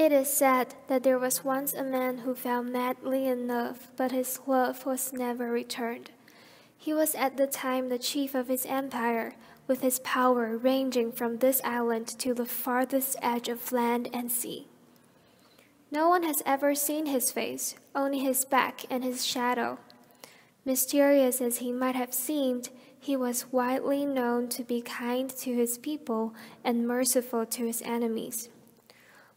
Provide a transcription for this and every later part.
It is said that there was once a man who fell madly in love, but his love was never returned. He was at the time the chief of his empire, with his power ranging from this island to the farthest edge of land and sea. No one has ever seen his face, only his back and his shadow. Mysterious as he might have seemed, he was widely known to be kind to his people and merciful to his enemies.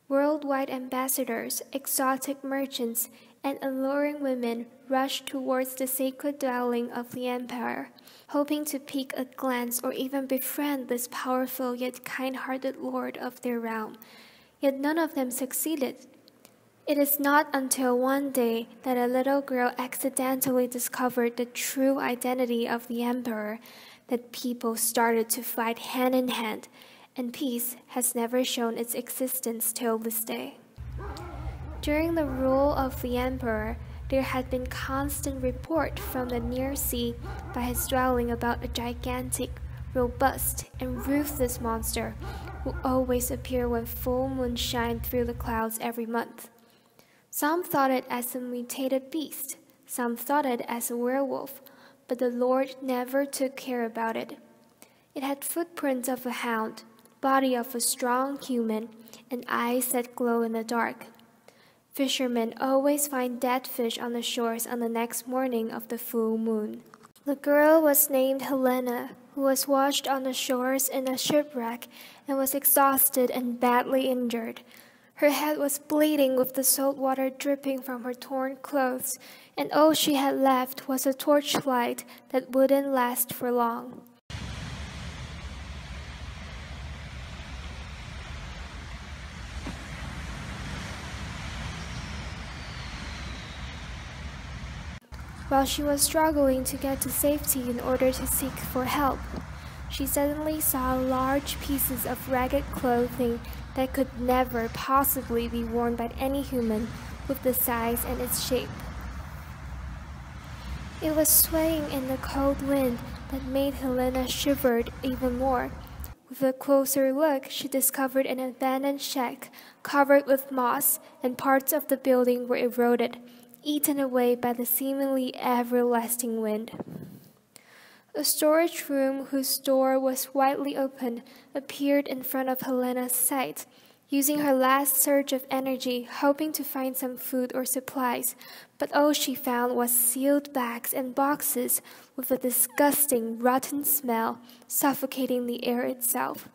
Worldwide ambassadors, exotic merchants, and alluring women rushed towards the sacred dwelling of the empire, hoping to peek a glance or even befriend this powerful yet kind hearted lord of their realm. Yet none of them succeeded. It is not until one day that a little girl accidentally discovered the true identity of the emperor that people started to fight hand in hand and peace has never shown its existence till this day. During the rule of the emperor, there had been constant report from the near sea by his dwelling about a gigantic, robust, and ruthless monster who always appeared when full moon shined through the clouds every month. Some thought it as a mutated beast, some thought it as a werewolf, but the Lord never took care about it. It had footprints of a hound, body of a strong human, and eyes that glow in the dark. Fishermen always find dead fish on the shores on the next morning of the full moon. The girl was named Helena, who was washed on the shores in a shipwreck and was exhausted and badly injured. Her head was bleeding with the salt water dripping from her torn clothes, and all she had left was a torchlight that wouldn't last for long. While she was struggling to get to safety in order to seek for help, she suddenly saw large pieces of ragged clothing that could never possibly be worn by any human with the size and its shape. It was swaying in the cold wind that made Helena shiver even more. With a closer look, she discovered an abandoned shack covered with moss, and parts of the building were eroded eaten away by the seemingly everlasting wind. A storage room whose door was widely open appeared in front of Helena's sight, using her last surge of energy, hoping to find some food or supplies, but all she found was sealed bags and boxes with a disgusting, rotten smell suffocating the air itself.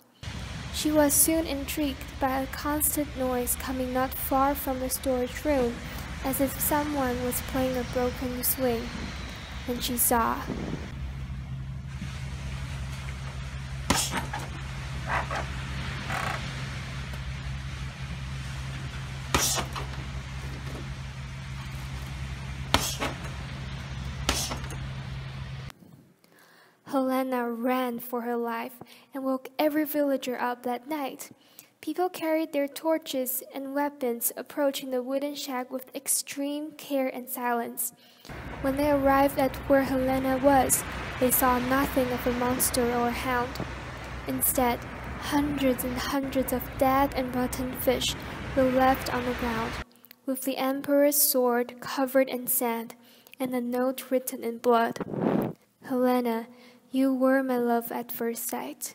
She was soon intrigued by a constant noise coming not far from the storage room as if someone was playing a broken swing, and she saw. Helena ran for her life and woke every villager up that night. People carried their torches and weapons, approaching the wooden shack with extreme care and silence. When they arrived at where Helena was, they saw nothing of a monster or a hound. Instead, hundreds and hundreds of dead and rotten fish were left on the ground, with the emperor's sword covered in sand and a note written in blood. Helena, you were my love at first sight.